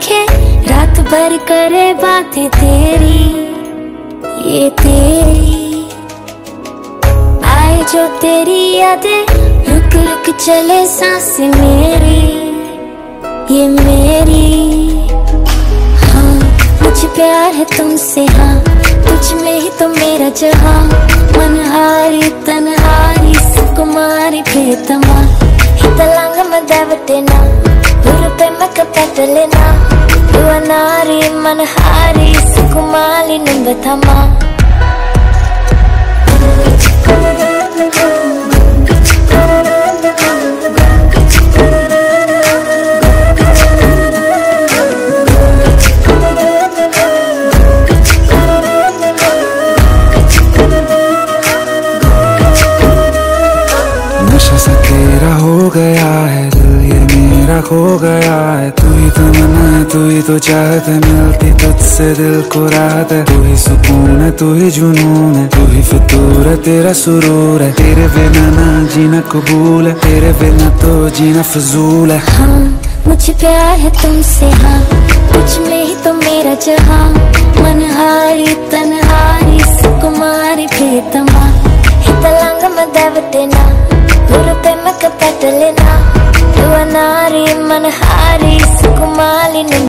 रखे रात भर करे बातें तेरी, ये तेरी। आए जो तेरी यादें, रुक रुक चले सांस मेरी, ये मेरी। हाँ कुछ प्यार है तुमसे हाँ कुछ में ही तो मेरा जहाँ। मनहारी, तनहारी, सुकुमारी बेतमा हितलांग मदवटे ना like a petalina You are nari, manahari, sukumali, nimbatama Thank you. तू ही तो मन तू ही तो चाहत मिलती तुझसे दिल को राहत है। तू ही सुकून है, तू ही जुनून है। तू ही फितूर है तेरा सुरूर है तेरे बिना ना जीना कबूल है, तेरे बिना तो जीना फजूल है। हाँ मुझे प्यार है तुमसे हाँ। कुछ में ही तो मेरा जहाँ। मनहारी, तनहारी, सुकुमारी बेतमा हितलांग मदवटेना गुरु पे मक पटलेना तू अनारी, मनहारी। in